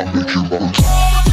I'll make you mine.